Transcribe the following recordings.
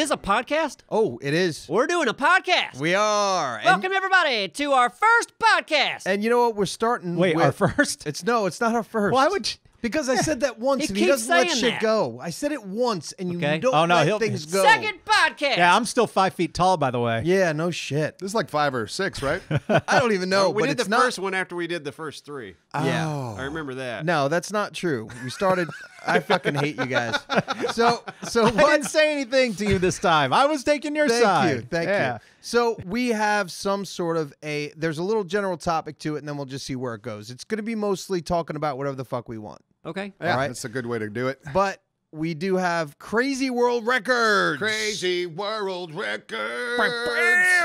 this a podcast? Oh, it is. We're doing a podcast. We are. And- Welcome everybody to our first podcast. And, you know what? We're starting. Wait, with, our first? It's no, it's not our first. Why would you- Because I said that once, He and he keeps doesn't let saying shit that. go. I said it once, and you Okay. don't Oh, no, let he'll- things go. Second podcast. Yeah, I'm still five feet tall, by the way. Yeah, no shit. This is like five or six, right? I don't even know. we but did it's the not, first one after we did the first three. Oh. Yeah. Oh. I remember that. No, that's not true. We started. I fucking hate you guys. So, so I what? didn't say anything to you this time. I was taking your side. Thank side. you. Thank Yeah. you. So we have some sort of a. There's a little general topic to it, and then we'll just see where it goes. It's going to be mostly talking about whatever the fuck we want. Okay. Yeah, All right. that's a good way to do it. But we do have crazy world records. Crazy world records.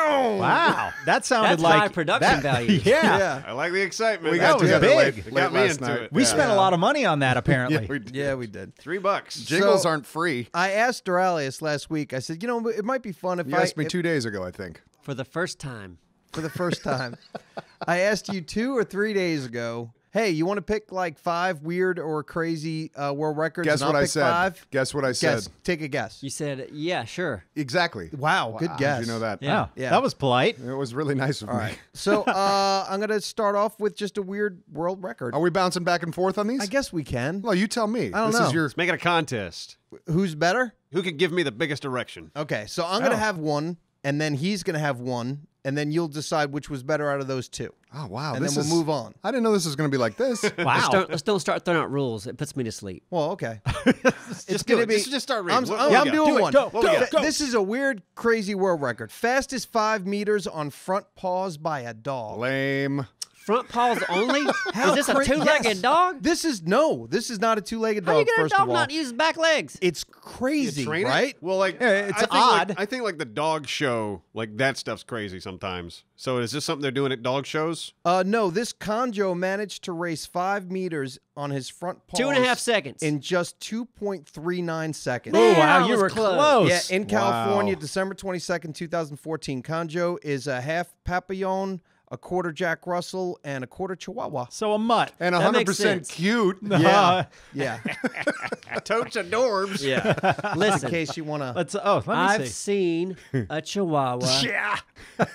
Wow, that sounded That's like high production that- value. Yeah. Yeah. I like the excitement. We That got was together big. late, late got me last into night. it. We Yeah. spent a lot of money on that, apparently. Yeah, we did. Yeah, we did. Three bucks. Jingles So- aren't free. I asked Doraleous last week. I said, you know, it might be fun if You I asked me if- two days ago, I think. For the first time. for the first time. I asked you two or three days ago. Hey, you want to pick like five weird or crazy uh, world records? Guess what I'll I pick said. Five? Guess what I said. Guess. Take a guess. You said, yeah, sure. Exactly. Wow, good Wow, guess. Did you know that? Yeah. Yeah. that was polite. It was really nice of All me. right. So uh, I'm gonna start off with just a weird world record. Are we bouncing back and forth on these? I guess we can. Well, you tell me. I don't this know. is your Let's make it a contest. Who's better? Who could give me the biggest erection? Okay, so I'm gonna Oh. have one, and then he's gonna have one, and then you'll decide which was better out of those two, Oh wow. and this then we'll is, move on. I didn't know this was going to be like this. Let's, Wow. don't, let's don't start throwing out rules. It puts me to sleep. Well, okay. it's Just do gonna it. be. Just- just start reading. I'm, What- oh, I'm- I'm doing Do one. Go, What we go, go. This is a weird, crazy world record. Fastest five meters on front paws by a dog. Lame. Front paws only? How Is this a two-legged yes. dog? This is no. This is not a two-legged dog. How you get a first dog not to use back legs? it's crazy, You it? right? Well, like Yeah, it's I think odd. Like, I think like the dog show, like that stuff's crazy sometimes. So is this something they're doing at dog shows? Uh, no. This Konjo managed to race five meters on his front paws Two and a half seconds. in just 2.39 seconds. Oh, wow, you were close. close. Yeah, in California, Wow. December 22nd, 2014, Konjo is a half Papillon, a quarter Jack Russell, and a quarter Chihuahua. so a mutt. And That 100% makes sense. cute. Yeah. Yeah. Totes adorbs. yeah. Listen. in case you want to. Let's. Oh, let me I've see. seen a Chihuahua Yeah.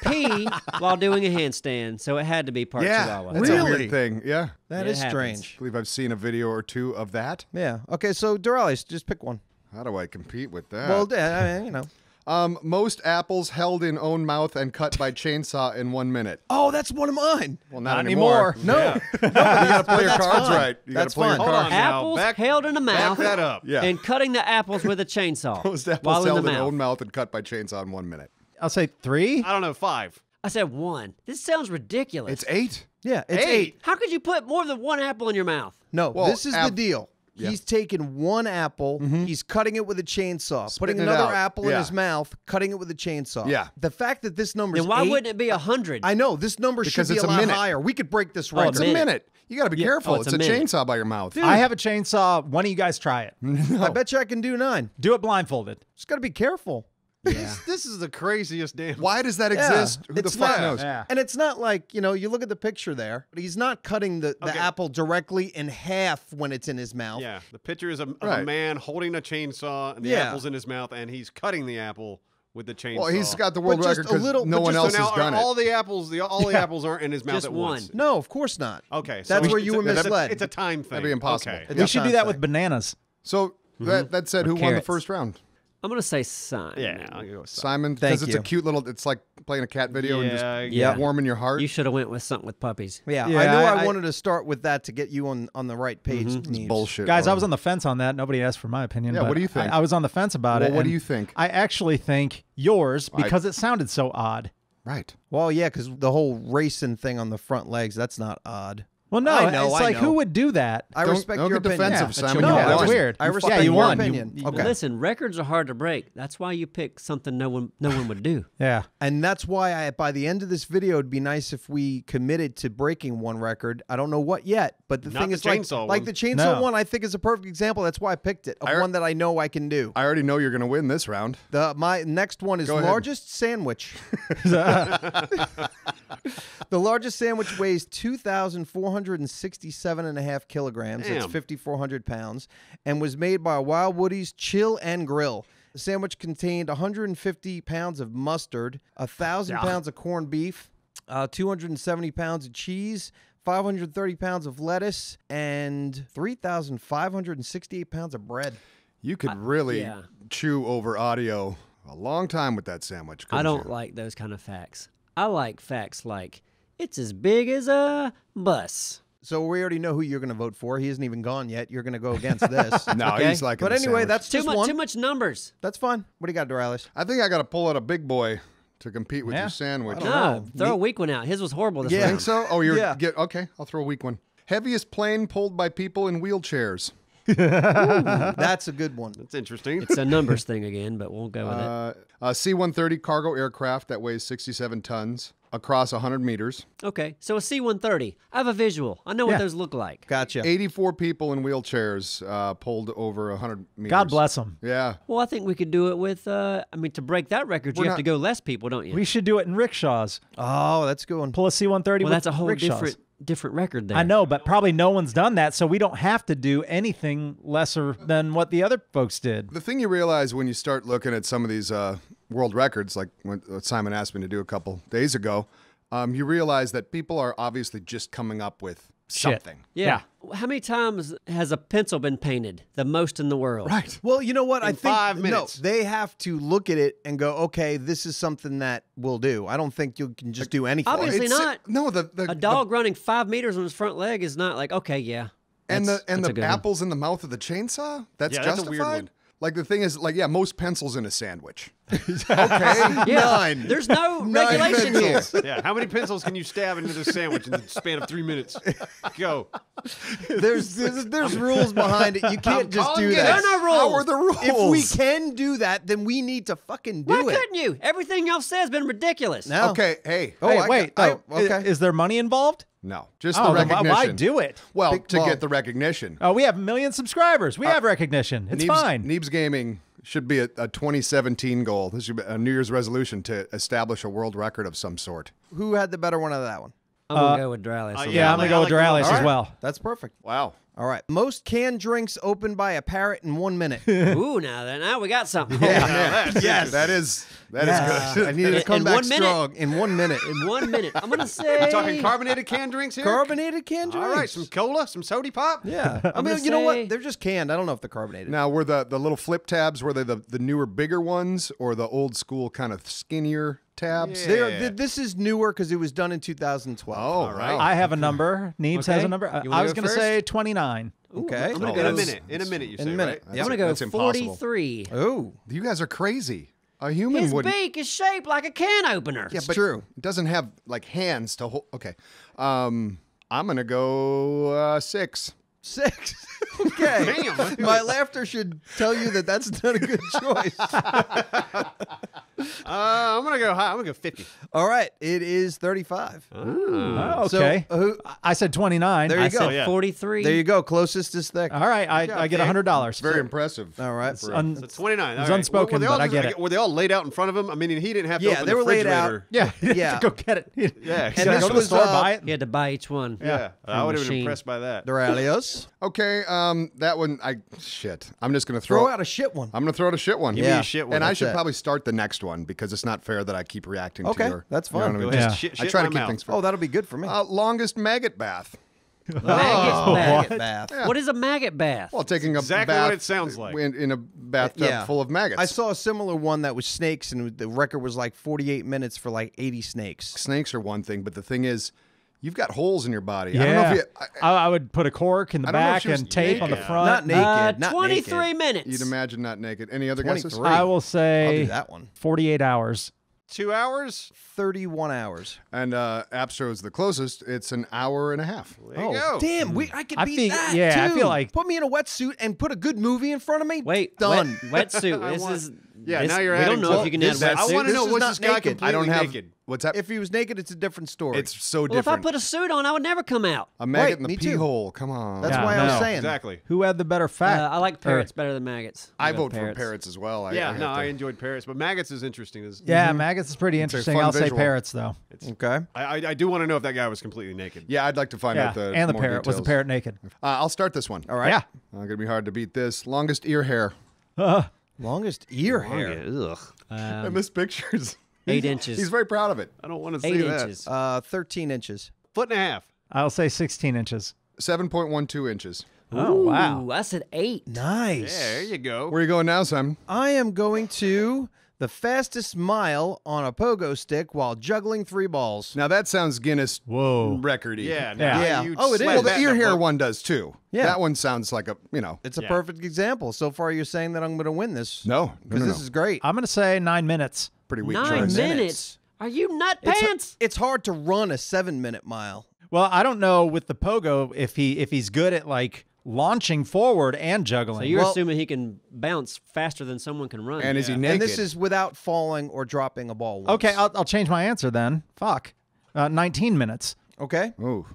pee while doing a handstand, so it had to be part Yeah. Chihuahua. That's a Really? weird thing. Yeah. That It is happens. strange. I believe I've seen a video or two of that. Yeah. Okay, so Doraleous, just pick one. How do I compete with that? Well, I mean, you know. Um, most apples held in own mouth and cut by chainsaw in one minute. Oh, that's one of mine. Well, not, Not anymore. anymore. No. you got to play your That's cards fine. right. You got to That's play your fine. Hold cards. on now. Apples Back- held in the mouth Back that up. Yeah. and cutting the apples with a chainsaw Most while apples in held the in mouth. own mouth and cut by chainsaw in one minute. I'll say three. I don't know. Five. I said one. This sounds ridiculous. It's eight. Yeah, it's Eight. eight. How could you put more than one apple in your mouth? No, Well, this is the app- deal. Yeah. He's taking one apple, mm-hmm. he's cutting it with a chainsaw, putting Spitting it another out. apple in his mouth, cutting it with a chainsaw. Yeah. The fact that this number is Then why eight, wouldn't it be a hundred? I know this number Because should be a a lot minute. higher. We could break this Oh, record. It's a minute. minute. You got to be Yeah. careful. Oh, it's it's, a a, chainsaw by your mouth. I have a chainsaw. One of you guys try it. I bet you I can do nine. Do it blindfolded. Just got to be careful. Yeah. This is the craziest damn. Why does that Yeah, exist? Who the fuck not- knows? Yeah. And it's not like, you know, you look at the picture there, but he's not cutting the, the Okay. apple directly in half when it's in his mouth. Yeah, the picture is a, of a man holding a chainsaw and the Yeah. apple's in his mouth, and he's cutting the apple with the chainsaw. Well, he's got the world just record a because little- no one just- else so now has done are it. all the apples, the all the apples aren't in his mouth Just at one. once. No, of course not. Okay, so That's we where you were it's a- misled. It's a time thing. That'd be impossible. Okay. We should do that thing. with bananas. So mm-hmm. that that said, who won the first round? I'm gonna say Simon. Yeah, I'll go with some. Simon, Thank because it's you. a cute little. It's like playing a cat video and Yeah, just yeah. warming your heart. You should have went with something with puppies. Yeah, Yeah, I knew I, I- I- wanted to start with that to get you on, on the right page. Mm-hmm. It's Neebs. bullshit, Guys, I Lauren. was on the fence on that. Nobody asked for my opinion. Yeah, but what do you think? I, I was on the fence about Well, it. what do and you think? I actually think yours because it sounded so odd. right. Well, yeah, because the whole racing thing on the front legs, that's not odd. Well, no, I know, it's I like know. who would do that? I Don't- respect don't your get opinion. defensive, Yeah, Simon. no, You that's won. weird. I You- respect yeah, you your won. opinion. You- okay. Listen, records are hard to break. That's why you pick something no one no one would do. Yeah. And that's why I, by the end of this video, it'd be nice if we committed to breaking one record. I don't know what yet, but the Not thing the is, like, chainsaw like one. the chainsaw No. one, I think is a perfect example. That's why I picked it. Of I- one that I know I can do. I already know you're going to win this round. The my next one is Go ahead. largest sandwich. the largest sandwich weighs 2,467 and a half kilograms. That's Damn. 5,400 pounds, and was made by Wild Woody's Chill and Grill. The sandwich contained 150 pounds of mustard, a thousand pounds of corned beef, uh, 270 pounds of cheese. 530 pounds of lettuce and 3,568 pounds of bread. You could really yeah. chew over audio a long time with that sandwich. I don't you? like those kind of facts. I like facts like it's as big as a bus. So we already know who you're going to vote for. He isn't even gone yet. You're going to go against this. No, Okay. he's like. But anyway, that's Too just much. one. Too much numbers. That's fine. What do you got, Doraleous? I think I got to pull out a big boy to compete with Yeah. your sandwich. No, know. throw Me- a weak one out. His was horrible this Yeah. round. Think so? Oh, you're Yeah. get okay. I'll throw a weak one. Heaviest plane pulled by people in wheelchairs. That's a good one. That's interesting. It's a numbers thing again, but we'll go with it. Uh, a C-130 cargo aircraft that weighs 67 tons across 100 meters. Okay, so a C-130. I have a visual. I know what Yeah. those look like. Gotcha. 84 people in wheelchairs uh, pulled over 100 meters. God bless them. Yeah. Well, I think we could do it with. Uh, I mean, to break that record, you We're have to not- go less people, don't you? We should do it in rickshaws. Oh, that's a good one. Pull a C-130 well, with that's a whole rickshaws. different different record there. I know, but probably no one's done that, so we don't have to do anything lesser than what the other folks did. The thing you realize when you start looking at some of these uh, world records, like when what Simon asked me to do a couple days ago, um, you realize that people are obviously just coming up with Shit. something. Yeah. How many times has a pencil been painted? The most in the world. Right. Well, you know what? I think five minutes. no, they have to look at it and go, okay, this is something that we'll do. I don't think you can just do anything. Obviously It's- not. No, the, the A dog running five meters on his front leg is not like okay, yeah. the, and the and the good one. apples in the mouth of the chainsaw. That's Yeah, that's a justified. weird one. Like the thing is, like yeah, most pencils in a sandwich. okay, Yeah. Nine. There's no Nine regulation here. pencils. yeah. How many pencils can you stab into this sandwich in the span of three minutes? Go. There's, there's there's rules behind it. You can't just do it. that. There are no rules. How are the rules? If we can do that, then we need to fucking do Why it. couldn't you? Everything y'all said has been ridiculous. No. Okay, hey, Oh, Hey, I wait, got- oh, i- okay. Is there money involved? No, just Oh, the then why- recognition. why do it? Well, Big- to well- get the recognition. Oh, we have a million subscribers. We have recognition. It's Neebs, fine. Neebs Gaming should be a, a 2017 goal. This should be a New Year's resolution to establish a world record of some sort. Who had the better one out of that one? I'm gonna go with Drylis. uh, yeah, Yeah, I'm gonna go with the- Doraleous All as right. well. That's perfect. Wow. All right. Most canned drinks opened by a parrot in one minute. Ooh, now then, now we got something. Yeah, yes, that is that is good. I needed to come in back one minute? strong in one minute. In one minute, I'm gonna say. I'm talking carbonated canned drinks here. Carbonated canned All drinks. All right, some cola, some sody pop. Yeah. I mean, gonna you know what? They're just canned. I don't know if they're carbonated. Now, were the, the little flip tabs were they the, the newer, bigger ones, or the old school kind of skinnier tabs? They are, Yeah. th- this is newer because it was done in 2012. Oh, All right. I have a number. Neebs has a number. Uh, You I was gonna say 29. Okay. I'm gonna Oh, go in a minute. In a minute, you In say a minute. right? Yep. I'm gonna go That's impossible. 43. Oh, You guys are crazy. A human His wouldn't. beak is shaped like a can opener. yeah, it's but true. It doesn't have like hands to hold. Okay. Um, I'm gonna go uh, six. Six. okay. Damn. My laughter should tell you that that's not a good choice. Uh, I'm gonna go high. I'm gonna go 50. All right. It is 35. Oh, So, okay. uh, who- I said 29. There you I go. said yeah. 43. there you go. Closest is thick. All right, I, I get Dave. $100. Very impressive. All right. For- Un- So 29. It's all right. unspoken, were they all but I just- get it. Were they all laid out in front of him? I mean, he didn't have to Yeah, open they the were laid out. refrigerator. yeah, Yeah. go get it. Yeah, You And gotta this go to the was, store, uh, buy it. He had to buy each one. Yeah, I would have been machine. impressed by that. The Doraleous. Okay. Um, that one. I shit. I'm just gonna Throw throw. out a shit one. I'm gonna throw out a shit one. Give me a shit one. And I That's should it. probably start the next one because it's not fair that I keep reacting Okay, to your. that's you know fine. I Go mean? ahead. Yeah. Shit, I try to keep mouth. things fair. Oh, that'll be good for me. Uh, longest maggot bath. Maggot Oh, bath. maggot bath. What is a maggot bath? Well, taking a exactly bath what it sounds like. in, in a bathtub Yeah. full of maggots. I saw a similar one that was snakes, and the record was like 48 minutes for like 80 snakes. Snakes are one thing, but the thing is, you've got holes in your body. I don't know Yeah, if you. I, I, I would put a cork in the I don't know if back and tape on the front. Not naked. Uh, not 23 naked. minutes. you'd imagine not naked. Any other guesses? 23. I will I'll say do that one. 48 hours. Two hours? 31 hours. And uh, Appsro is the closest. It's an hour and a half. There you go. damn! We, I could I beat think- that yeah, I feel like- put me in a wetsuit and put a good movie in front of me. Wait, done. Wet, wetsuit. I This want- is. Yeah, this- now you're We adding don't know to if you can This- add I I want to know is was not this guy naked. I don't have. naked? What's that? If he was naked, it's a different story. it's so Well, if I put a suit on, I would never come out. a maggot Right, in the me pee too. hole. Come on. That's Yeah, why I was saying. Exactly. Who had the better Uh, fact? I like Or- parrots better than maggots. I I go vote for parrots as well. I, Yeah, I no, to- I enjoyed parrots, but maggots is interesting. Is Yeah, maggots is pretty interesting. I'll say parrots though. Okay. I, I, I do want to know if that guy was completely naked. Yeah, I'd like to find Yeah, out the and the more parrot was the parrot naked. Uh, I'll start this one. All right. Yeah. Uh, gonna be hard to beat this. Longest ear hair. Longest ear hair. Ugh. and this picture's Eight inches. He's very proud of it. I don't want to see Eight that. inches. Uh, 13 inches. Foot and a half. I'll say 16 inches. Seven point one two inches. Oh, wow. Ooh, I said eight. Nice. Yeah, there you go. Where are you going now, Simon? I am going to the fastest mile on a pogo stick while juggling three balls. Now that sounds Guinness Whoa. recordy. yeah, Yeah. now Yeah. Oh, it is. Well, the ear hair one does too. Yeah. That one sounds like a you know. It's a Yeah. perfect example. So far, you're saying that I'm going to win this. No, no, because no, this no. is great. I'm going to say nine minutes. pretty weak Nine choice. minutes. Minutes. Are you nut It's, pants? it's hard to run a seven minute mile. Well, I don't know with the pogo if he if he's good at like launching forward and juggling. So you're Well- assuming he can bounce faster than someone can run. And is he naked? And this is without falling or dropping a ball. Once. okay, I'll, I'll change my answer then. Fuck. Uh, 19 minutes. okay. Ooh.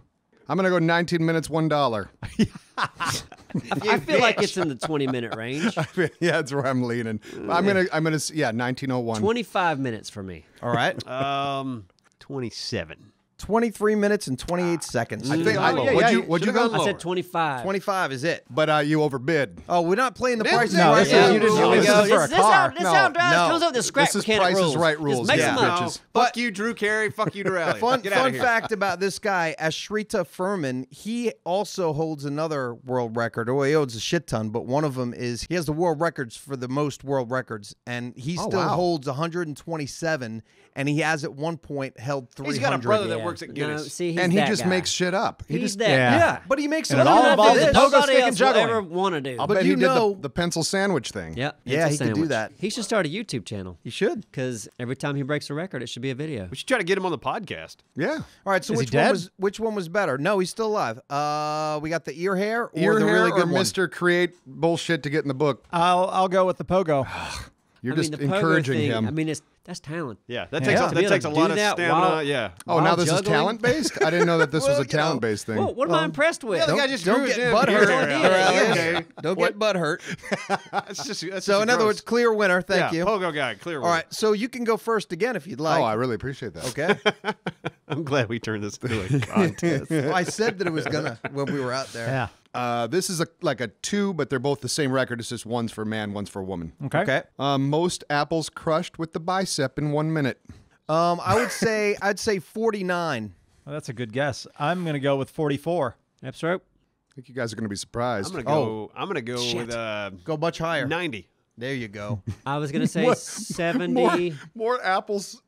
I'm gonna go 19 minutes, one dollar. I feel like it's in the 20 minute range. yeah, that's where I'm leaning. I'm gonna, I'm gonna, yeah, 1901. 25 minutes for me. All right. Um, 27. 23 minutes and 28 seconds. I think. I, lower. what'd Yeah, you, yeah, what'd you should've go? I said 25. 25 is it. But uh, you overbid. Oh, we're not playing the This price is- is No, right. this is- now. you didn't- Here we this go. is for a This, this car. how, this No, how Drive no. comes up with the scrap This is mechanic Price is. Right rules, make yeah. some up. bitches. Fuck you, Drew Carey. Fuck you, Durrelli. Fun, Get fun fact about this guy, Ashrita Furman, he also holds another world record. Well, he owns a shit ton, but one of them is he has the world records for the most world records, and he Oh, still wow. holds 127, and he has at one point held 300. He's got a brother that Yeah. works at No, see, he's and he that just guy. makes shit up. He He's just. that Yeah. Yeah, but he makes And it all money involves after the this. pogo Nobody stick and else juggling. ever want to do. I'll But bet you he did know- the, the pencil sandwich thing. Yeah, Yeah, it's a he could do that. He should start a YouTube channel He should. because every time he breaks a record, it should be a video. We should try to get him on the podcast. Yeah. All right, so Is which one was which one was better? No, he's still alive. Uh, we got the ear hair or Ear the hair really good. Mr. Create bullshit to get in the book. I'll I'll go with the pogo. You're I just mean, the pogo encouraging thing, him. I mean, it's that's talent. Yeah, that takes To a, be that takes a lot of that stamina. while- yeah. oh, now this juggling? is talent based. I didn't know that this Well, was a you know, talent based thing. Whoa, what am I impressed with? Yeah, the Don't, guy just don't drew get his butt damn hurt. ear hair. Yeah, Okay. Don't get butt hurt. That's just, that's So just in other words, clear winner. Thank yeah, you. Pogo guy, clear winner. All right, so you can go first again if you'd like. oh, I really appreciate that. okay. I'm glad we turned this into a contest. I said that it was gonna when we were out there. Yeah. Uh, this is a like a two, but they're both the same record. It's just one's for man, one's for a woman. Okay. Okay. Um, most apples crushed with the bicep in one minute. Um, I would say I'd say 49. Well, that's a good guess. I'm going to go with 44. That's right. I think you guys are going to be surprised. I'm gonna go. I'm gonna go Shit. with uh, Go much higher. 90. There you go. I was gonna say More- seventy. more, more apples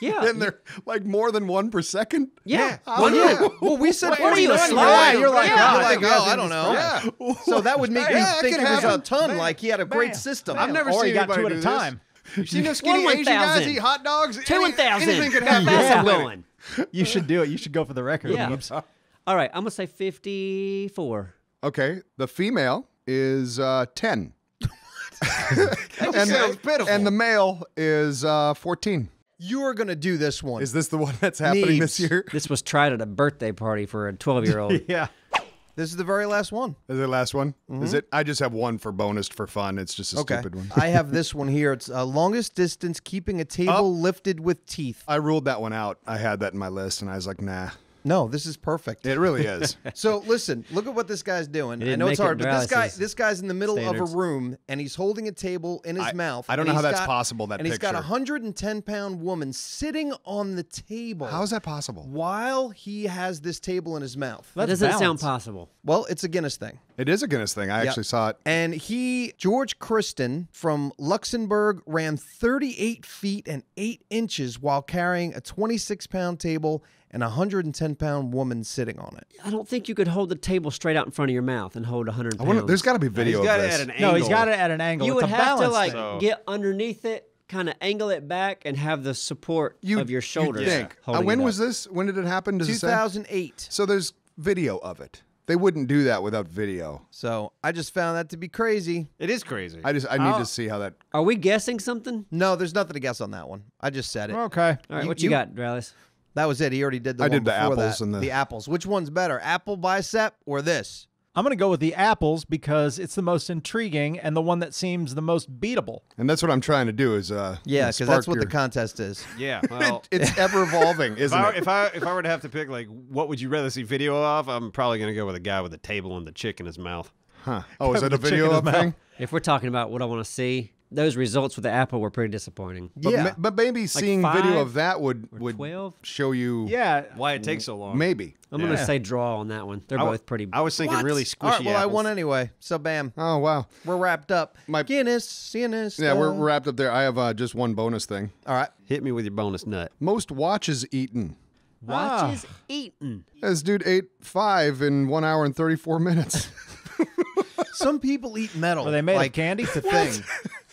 yeah. they're like more than one per second. Yeah. How well, yeah. Well, we said What are you, a 49. slide? You're like, Yeah. you're like, You guys oh, I don't know. Yeah. So that would make me Yeah, it think could it was a ton. Bam. Like he had a great Bam. system. I've never or seen you got anybody two at do a this. time. You seen those skinny One Asian guys eat hot dogs? Two Any- one thousand. Anything could happen. I'm Yeah. going. You should do it. You should go for the record. Yeah. Weebs. All right, I'm gonna say fifty-four. Okay, the female is uh, ten, and, sounds pitiful. and the male is uh, fourteen. You are gonna do this one. Is this the one that's happening this year? This was tried at a birthday party for a twelve-year-old. Yeah. This is the very last one. Is it the last one? Is it? I just have one for bonus for fun. It's just a Okay. stupid one. I have this one here. It's uh, longest distance keeping a table lifted with teeth. I ruled that one out. I had that in my list, and I was like, nah. No, this is perfect. It really is. So listen, look at what this guy's doing. I know it's make it hard, but this guy, this guy's in the middle standards. of a room and he's holding a table in his I- mouth. I don't know how he's that's got- possible, that and he's got a 110 pound woman sitting on the table. How is that possible? While he has this table in his mouth. That doesn't sound possible. Well, it's a Guinness thing. It is a Guinness thing. I Yep. actually saw it. And he, Georges Christen from Luxembourg, ran 38 feet and 8 inches while carrying a 26 pound table and a 110 pound woman sitting on it. I don't think you could hold the table straight out in front of your mouth and hold hundred I pounds. wonder, there's got to be He's video got of it this. at an No, he's got it at an angle. you it's would a have to balance like thing. So- get underneath it, kind of angle it back, and have the support you, of your shoulders. You think. Uh, holding when it was up. this? When did it happen? Does it say? 2008. So there's video of it. They wouldn't do that without video. So I just found that to be crazy. It is crazy. I just I need Oh. to see how that. Are we guessing something? No, there's nothing to guess on that one. I just said it. Okay. All right, You- what you, you- got, Dralis? That was it. He already did the I one did the apples that. and the- apples. Which one's better, apple bicep or this? I'm going to go with the apples because it's the most intriguing and the one that seems the most beatable. And that's what I'm trying to do is uh Yeah, because spark that's what your- the contest is. yeah. Well, It's ever evolving, if isn't I, it? if I if I were to have to pick, like, what would you rather see video of? I'm probably gonna go with a guy with a table and the chick in his mouth. Huh. Oh, is that a video in his up mouth. thing? If we're talking about what I want to see, those results with the Apple were pretty disappointing. But, Yeah. ma- but maybe seeing video of that would would 12? show you Yeah. Why it takes so long? maybe. I'm going to say draw on that one. They're I w- both pretty. I was thinking really squishy. All right, well, I won anyway. So, bam, Oh wow. we're wrapped up. My- Guinness, Guinness. Yeah, we're wrapped up there. I have uh, just one bonus thing. All right. Hit me with your bonus nut. Most watches eaten. Watches eaten. This dude ate five in one hour and thirty four minutes. Some people eat metal. Were they made of like, candy? It's a thing.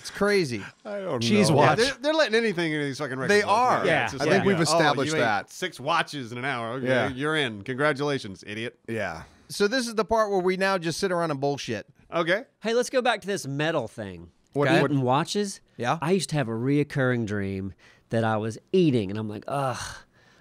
It's crazy. I don't Cheese know. watch. Yeah, they're, they're letting anything in these fucking records. They are. Yeah. it's just I think like, we've oh, established you ate that. Six watches in an hour. Okay, Yeah. you're in. Congratulations, idiot. Yeah. So this is the part where we now just sit around and bullshit. Okay. Hey, let's go back to this metal thing. What- Eating what- watches. Yeah. I used to have a reoccurring dream that I was eating, and I'm like, ugh,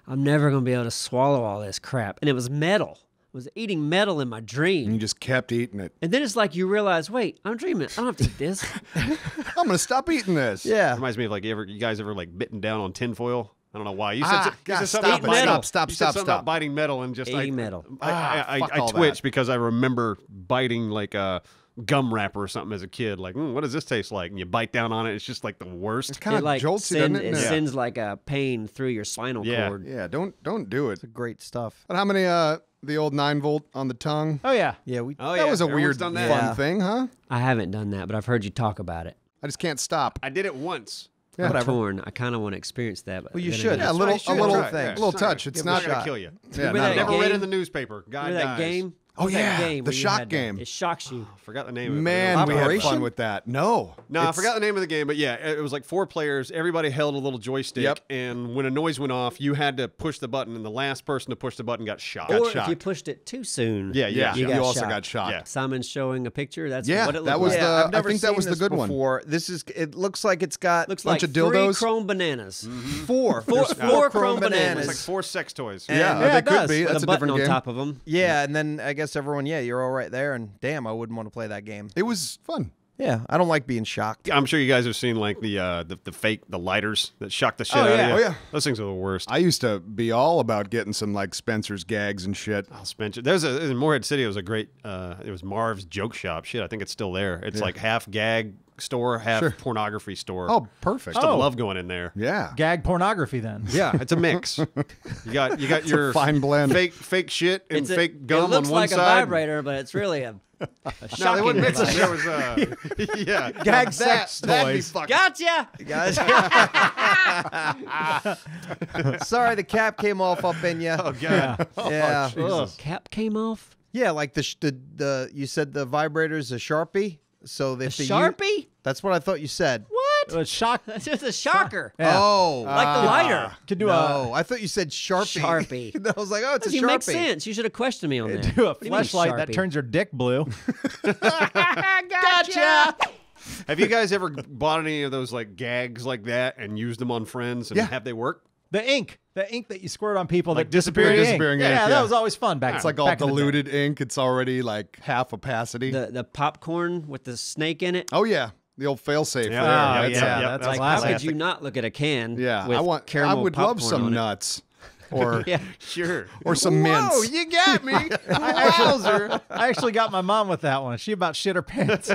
I'm never gonna be able to swallow all this crap. And it was metal. I was eating metal in my dream. And you just kept eating it. And then it's like you realize, wait, I'm dreaming. I don't have to eat this. I'm gonna stop eating this. Yeah. Reminds me of like you ever you guys ever like bitten down on tinfoil. I don't know why. You said, Ah, so- you God, said something stop about biting- Stop, stop, you stop, said something about stop. biting metal and just I, Eating metal. I, Ah, I, fuck I, I all twitched that. because I remember biting like a gum wrapper or something as a kid. Like, mm, what does this taste like? And you bite down on it. It's just like the worst. Kind it of like jolts you, send, doesn't it? it Yeah. sends like a pain through your spinal Yeah. cord. Yeah, don't don't do it. It's great stuff. But how many uh the old nine volt on the tongue? Oh yeah. Yeah, we. Oh that yeah, was a everyone's weird done that. fun Yeah. thing, huh? I haven't done that, but I've heard you talk about it. I just can't stop. I did it once. Yeah, I'm torn. I kind of want to experience that. But Well, you should. Yeah, a That's little, why you a little, try it. a little touch. It's It's not not gonna kill you. Yeah, Remember not that at all. Never read in the newspaper. Guy Remember that dies. game? Oh, yeah, game the shock had to- game. It shocks you. Forgot the name of it. Man, we had Operation? fun with that. No, No, I forgot the name of the game, but yeah, it was like four players. Everybody held a little joystick, Yep. and when a noise went off, you had to push the button, and the last person to push the button got shot. or if shocked. you pushed it too soon. Yeah, Yeah, You you, got also shot. got shot. Yeah. Simon's showing a picture. That's Yeah, what it that was like. the- yeah, I've I never think that seen was the this good one. before. This is. It looks like it's got looks bunch like of three dildos. chrome bananas. Mm-hmm. four. Four, There's four, chrome chrome bananas. It's like four sex toys. Yeah, Yeah, they it could be. That's a a button on top of them. Yeah, and then I guess everyone. Yeah, you're all right there. And damn, I wouldn't want to play that game. It was fun. Yeah, I don't like being shocked. I'm sure you guys have seen like the uh, the, the fake the lighters that shock the shit Oh, out yeah. of you. Oh, yeah. those things are the worst. I used to be all about getting some like Spencer's gags and shit. I'll spend. There's a in Morehead City. It was a great. Uh, it was Marv's Joke Shop. Shit, I think it's still there. It's like half gag store, half Sure. pornography store. Oh, perfect. Still Oh. love going in there. Yeah. Gag pornography then. Yeah, it's a mix. you got you got a your fine blend. fake fake shit and It's a- fake gum it looks on one like a vibrator, but it's really a, a No, they wouldn't mix it. There was uh, yeah. Gag That- sex that'd toys. fucking- Gotcha. Guys. Sorry, the cap came off up in you. Oh god. yeah. Ugh. Cap came off. Yeah, like the, the the you said the vibrator's a sharpie. So A if the u- sharpie? that's what I thought you said. What? It was shock. That's just a shocker. Yeah. Oh, Like the ah. lighter. Could do no, I thought you said sharpie. Sharpie. I was like, oh, it's a You sharpie. make sense. You should have questioned me on that. do a What do you mean flashlight that turns your dick blue. Gotcha. Have you guys ever bought any of those like gags like that and used them on friends and Yeah. have they work? The ink, the ink that you squirt on people, Like that disappearing, disappearing- disappearing ink. ink, Yeah, yeah. that was always fun back. It's like all back in diluted ink. It's already like half opacity. The the popcorn with the snake in it. oh yeah, the old failsafe. Yeah. there. Oh, That's yeah, yeah, that's that's a Like, how could you not look at a can? yeah. with I want. I would love some nuts, or Yeah. Sure. or some mints. Whoa, you got me. Wowzer. I actually got my mom with that one. She about shit her pants.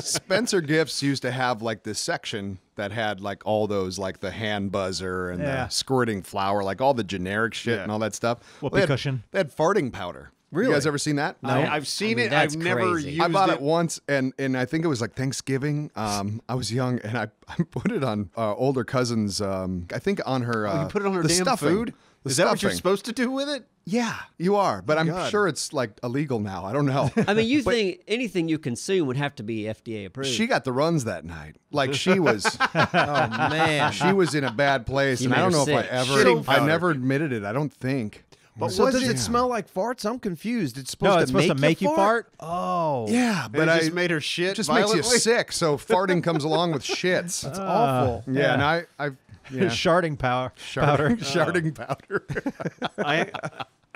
Spencer Gifts used to have like this section that had like all those like the hand buzzer and Yeah. the squirting flour, like all the generic shit Yeah. and all that stuff. Whoopee they had, cushion. They had farting powder. Really? You guys ever seen that? I, I've seen I mean, it. I've never crazy. used I bought it. it. once, and and I think it was like Thanksgiving. Um, I was young, and I, I put it on uh, older cousin's. Um, I think on her. Uh, You put it on her the damn stuffing. food. The Is that what you're supposed to do with it? Yeah, you are, but I'm God. sure it's like illegal now. I don't know. I mean, you think anything you consume would have to be FDA approved? she got the runs that night. Like she was, Oh man. she was in a bad place, You and I don't know sick. if I ever, Shitting I powder. never admitted it. I don't think. But so was does it- it smell like farts? I'm confused. It's supposed No, to supposed make to make you fart. Oh, Yeah, But but it I just made her shit. it just makes you sick. So farting comes along with shits. it's ah, awful. yeah, yeah. and I, I, yeah, Sharding power. powder. sharding powder. I,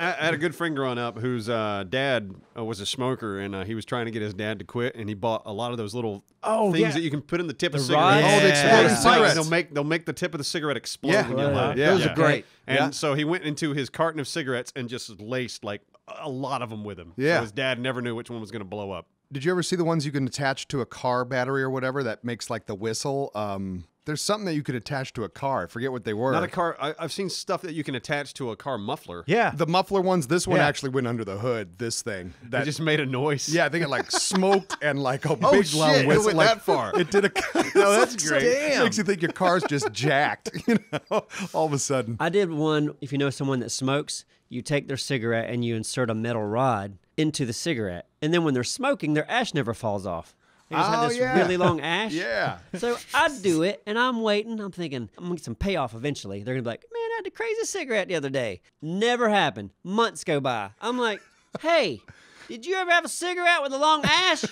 I had a good friend growing up whose uh, dad uh, was a smoker, and uh, he was trying to get his dad to quit, and he bought a lot of those little Oh, things yeah. that you can put in the tip of The cigarettes. rods? Oh, the Yeah. exploding Yeah. cigarettes. They'll make they'll make the tip of the cigarette explode Yeah. when you Yeah. load. Yeah. Those are great. And Yeah. so he went into his carton of cigarettes and just laced like a lot of them with him. Yeah. So his dad never knew which one was going to blow up. Did you ever see the ones you can attach to a car battery or whatever that makes like the whistle? Um, there's something that you could attach to a car. I forget what they were. Not a car. I, I've seen stuff that you can attach to a car muffler. Yeah. The muffler ones. This one Yeah. actually went under the hood. This thing That that just made a noise. yeah, I think it like smoked and like a Oh, big long shit, it whistle. went like, that far. It did a. No, that's great. Damn. Makes you think your car's just jacked. You know, all of a sudden. I did one. If you know someone that smokes, you take their cigarette and you insert a metal rod into the cigarette, and then when they're smoking, their ash never falls off. They just Oh, have this yeah. really long ash. Yeah. So I do it, and I'm waiting. I'm thinking I'm gonna get some payoff eventually. They're gonna be like, "Man, I had the craziest cigarette the other day." Never happened. Months go by. I'm like, "Hey, did you ever have a cigarette with a long ash?"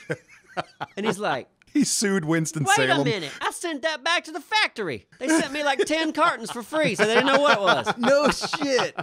And he's like, He sued Winston Wait Salem. a minute. I sent that back to the factory. They sent me like 10 cartons for free, so they didn't know what it was. No shit.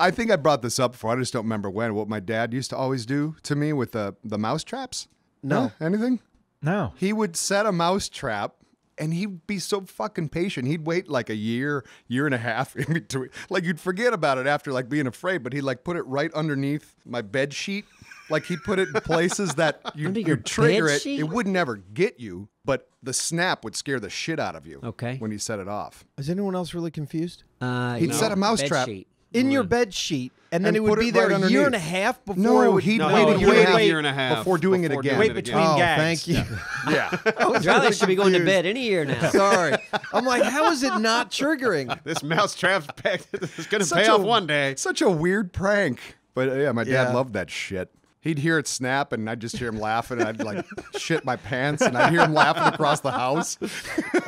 I think I brought this up before. I just don't remember when. What my dad used to always do to me with the the mouse traps. No. Huh? anything. No. He would set a mouse trap. And he'd be so fucking patient. He'd wait like a year, year and a half in between. Like you'd forget about it after like being afraid, but he'd like put it right underneath my bed sheet. Like he'd put it in places that you, Under you'd trigger bed it. sheet? It would never get you, but the snap would scare the shit out of you. Okay. When he set it off. Is anyone else really confused? Uh, He'd no, set a mouse bed trap. sheet. In your bed sheet, and then And it would put be it there right a year and underneath. a half before No, it would. he'd No, wait a wait, year wait, and a half wait, year and a half before doing it before again. doing Wait it between Oh, gags. thank you. Yeah. Riley should be going to bed any year now. Sorry. I'm like, how is it not triggering? This mouse trap's packed. It's gonna Such pay a- off one day. Such a weird prank. But uh, yeah, my dad Yeah. loved that shit. He'd hear it snap, and I'd just hear him laughing, and I'd like shit my pants, and I'd hear him laughing across the house.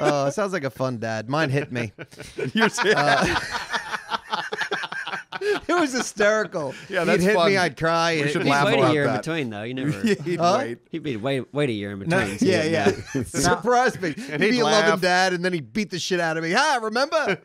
Oh, it sounds like a fun dad. Mine hit me. You're- It was hysterical. Yeah, that's He'd hit fun. me, I'd cry. We and should it- He'd laugh wait a about year in between, though. You never. he'd Huh? wait. He'd be wait, wait a year in between. No, so Yeah, yeah. know. Surprised me. He'd he'd be a loving dad, and then he'd beat the shit out of me. Hi, remember?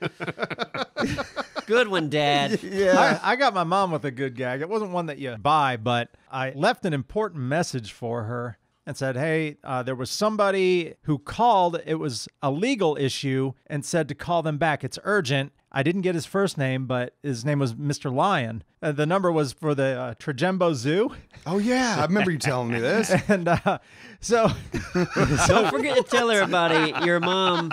Good one, Dad. yeah. I, I got my mom with a good gag. It wasn't one that you buy, but I left an important message for her and said, Hey, uh, there was somebody who called. It was a legal issue and said to call them back. It's urgent. I didn't get his first name, but his name was Mr. Lion. Uh, the number was for the uh, Tregembo Zoo. Oh yeah, I remember you telling me this. And uh, so Don't forget to tell everybody your mom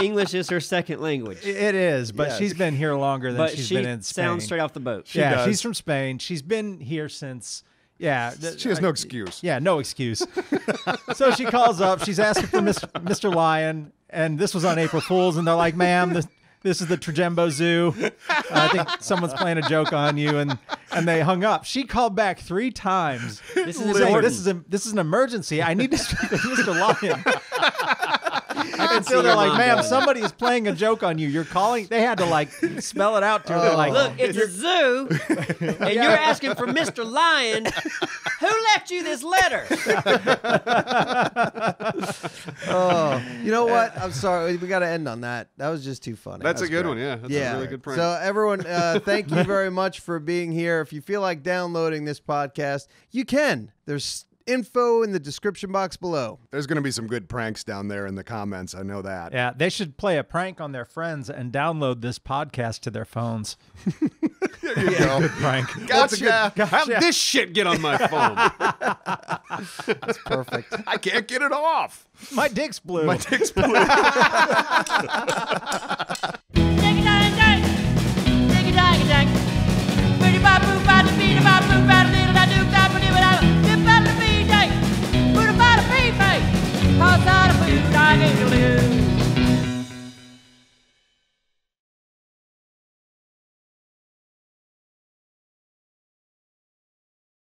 English is her second language. it is, but Yes. she's been here longer than But she's she been in Spain. sounds straight off the boat. yeah, does. she's from Spain. She's been here since. Yeah, th- She has no I- excuse. Yeah, no excuse. so she calls up. She's asking for Mr. Mr. Lion, and this was on April Fools, and they're like, "Ma'am, this, this is the Tregembo Zoo. I think someone's playing a joke on you," and and they hung up. She called back three times. This is saying, important. This is a this is an emergency. I need to speak with Mr. Lion. Can Until see they're like, "Ma'am, somebody is playing a joke on you. You're calling." They had to like spell it out to her. They're like, Look, it's a zoo, and you're asking for Mr. Lion. Who left you this letter? Oh, you know what? I'm sorry. We got to end on that. That was just too funny. That's a good great. one. Yeah, that's yeah. a really good prank. So everyone, uh, thank you very much for being here. If you feel like downloading this podcast, you can. There's info in the description box below. There's going to be some good pranks down there in the comments. I know that. Yeah, they should play a prank on their friends and download this podcast to their phones. There you go. Prank. Gotcha. How would this shit get on my phone? That's perfect. I can't get it off. My dick's blue. My dick's blue.